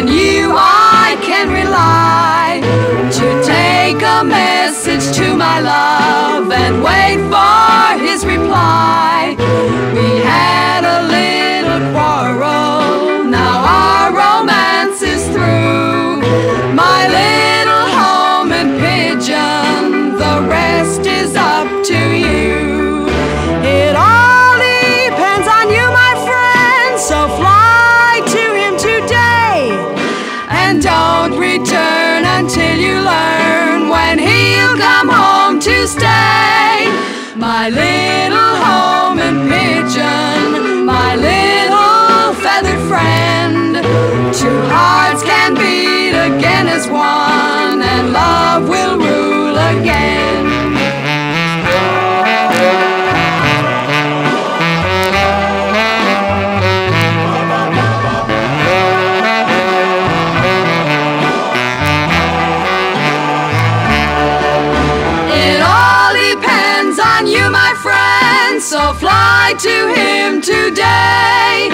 on you I can rely to take a message to my love and wait for. My little homing pigeon, my little feathered friend. Two hearts can beat again as one, fly to him today.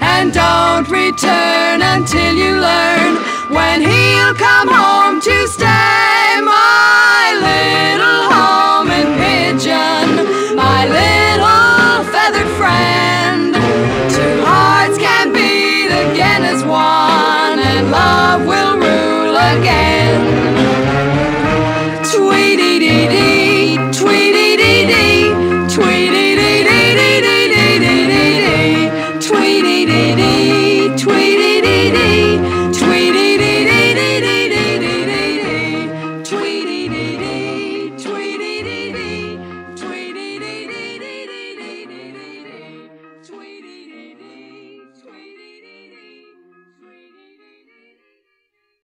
And don't return until you learn when he'll come home to stay.